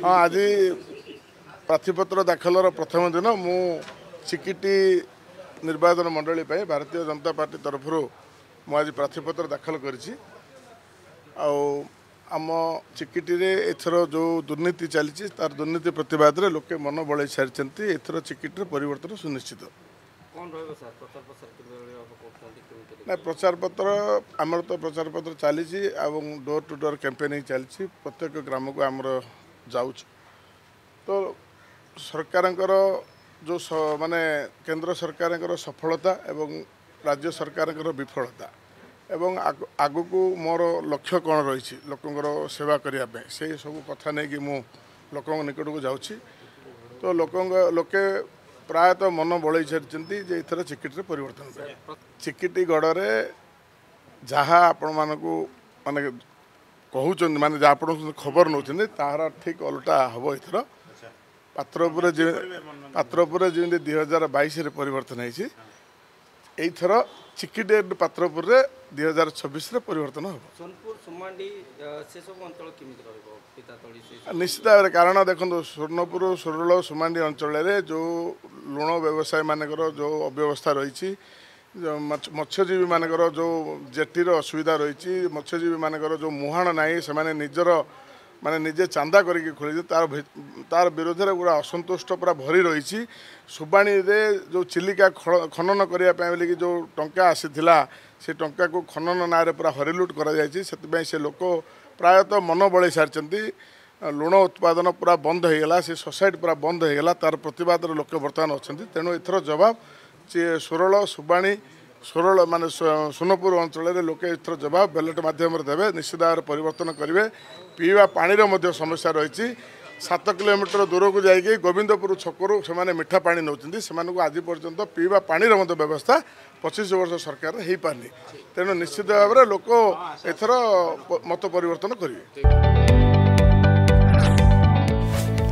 ହଁ ଆଜି ପ୍ରାର୍ଥୀପତ୍ର ଦାଖଲର ପ୍ରଥମ ଦିନ ମୁଁ ଚିକିଟି ନିର୍ବାଚନ ମଣ୍ଡଳୀ ପାଇଁ ଭାରତୀୟ ଜନତା ପାର୍ଟି ତରଫରୁ ମୁଁ ଆଜି ପ୍ରାର୍ଥୀପତ୍ର ଦାଖଲ କରିଛି। ଆଉ ଆମ ଚିକିଟିରେ ଏଥର ଯେଉଁ ଦୁର୍ନୀତି ଚାଲିଛି ତାର ଦୁର୍ନୀତି ପ୍ରତିବାଦରେ ଲୋକେ ମନ ବଳେଇ ସାରିଛନ୍ତି। ଏଥର ଚିକିଟିର ପରିବର୍ତ୍ତନ ସୁନିଶ୍ଚିତ। ନା ପ୍ରଚାର ପତ୍ର ଆମର ତ ପ୍ରଚାର ପତ୍ର ଚାଲିଛି ଏବଂ ଡୋର୍ ଟୁ ଡୋର୍ କ୍ୟାମ୍ପେନିଂ ଚାଲିଛି। ପ୍ରତ୍ୟେକ ଗ୍ରାମକୁ ଆମର ଯାଉଛୁ। ତ ସରକାରଙ୍କର ଯେଉଁ ମାନେ କେନ୍ଦ୍ର ସରକାରଙ୍କର ସଫଳତା ଏବଂ ରାଜ୍ୟ ସରକାରଙ୍କର ବିଫଳତା ଏବଂ ଆଗ- ଆଗକୁ ମୋର ଲକ୍ଷ୍ୟ କ'ଣ ରହିଛି ଲୋକଙ୍କର ସେବା କରିବା ପାଇଁ ସେଇ ସବୁ କଥା ନେଇକି ମୁଁ ଲୋକଙ୍କ ନିକଟକୁ ଯାଉଛି। ତ ଲୋକଙ୍କ ଲୋକେ ପ୍ରାୟତଃ ମନ ବଳେଇ ସାରିଛନ୍ତି ଯେ ଏଥର ଚିକିଟିରେ ପରିବର୍ତ୍ତନ ଚିକିଟି ଗଡ଼ରେ ଯାହା ଆପଣମାନଙ୍କୁ ମାନେ କହୁଛନ୍ତି ମାନେ ଯାହା ଆପଣ ଖବର ନେଉଛନ୍ତି ତାହାର ଠିକ୍ ଓଲଟା ହେବ ଏଥର। ପାତ୍ର ଉପରେ ଯେ ପାତ୍ର ଉପରେ ଯେମିତି ଦୁଇ ହଜାର ବାଇଶରେ ପରିବର୍ତ୍ତନ ହେଇଛି ଏଇଥର ଚିକିଟି ପାତ୍ରପୁରରେ ଦୁଇ ହଜାର ଛବିଶରେ ପରିବର୍ତ୍ତନ ହେବ। ନିଶ୍ଚିତ ଭାବରେ କାରଣ ଦେଖନ୍ତୁ ସ୍ୱର୍ଣ୍ଣପୁର ସୁରୁଳ ସୁମାଣ୍ଡି ଅଞ୍ଚଳରେ ଯେଉଁ ଲୁଣ ବ୍ୟବସାୟୀମାନଙ୍କର ଯେଉଁ ଅବ୍ୟବସ୍ଥା ରହିଛି ମତ୍ସ୍ୟଜୀବୀମାନଙ୍କର ଯେଉଁ ଜେଟିର ଅସୁବିଧା ରହିଛି ମତ୍ସ୍ୟଜୀବୀମାନଙ୍କର ଯେଉଁ ମୁହାଣ ନାହିଁ ସେମାନେ ନିଜର ମାନେ ନିଜେ ଚାନ୍ଦା କରିକି ଖୋଳିଛନ୍ତି ତାର ତାର ବିରୋଧରେ ପୁରା ଅସନ୍ତୁଷ୍ଟ ପୁରା ଭରି ରହିଛି। ସୁବାଣୀରେ ଯେଉଁ ଚିଲିକା ଖନନ କରିବା ପାଇଁ ବୋଲିକି ଯେଉଁ ଟଙ୍କା ଆସିଥିଲା ସେ ଟଙ୍କାକୁ ଖନନ ନାଁରେ ପୁରା ହରିଲୁଟ୍ କରାଯାଇଛି। ସେଥିପାଇଁ ସେ ଲୋକ ପ୍ରାୟତଃ ମନ ବଳେଇ ସାରିଛନ୍ତି। ଲୁଣ ଉତ୍ପାଦନ ପୁରା ବନ୍ଦ ହୋଇଗଲା ସେ ସୋସାଇଟି ପୁରା ବନ୍ଦ ହୋଇଗଲା ତାର ପ୍ରତିବାଦରେ ଲୋକ ବର୍ତ୍ତମାନ ଅଛନ୍ତି। ତେଣୁ ଏଥର ଜବାବ ସୁରଳ ସୁବାଣୀ ସୁରଳ ମାନେ ସୁ- ସୁନପୁର ଅଞ୍ଚଳରେ ଲୋକେ ଏଥର ଜବାବ ବ୍ୟାଲେଟ୍ ମାଧ୍ୟମରେ ଦେବେ ନିଶ୍ଚିତ ଭାବରେ ପରିବର୍ତ୍ତନ କରିବେ। ପିଇବା ପାଣିର ମଧ୍ୟ ସମସ୍ୟା ରହିଛି। ସାତ କିଲୋମିଟର ଦୂରକୁ ଯାଇକି ଗୋବିନ୍ଦପୁର ଛକରୁ ସେମାନେ ମିଠା ପାଣି ନେଉଛନ୍ତି। ସେମାନଙ୍କୁ ଆଜି ପର୍ଯ୍ୟନ୍ତ ପିଇବା ପାଣିର ମଧ୍ୟ ବ୍ୟବସ୍ଥା ପଚିଶ ବର୍ଷ ସରକାର ହେଇପାରିନି। ତେଣୁ ନିଶ୍ଚିତ ଭାବରେ ଲୋକ ଏଥର ମତ ପରିବର୍ତ୍ତନ କରିବେ।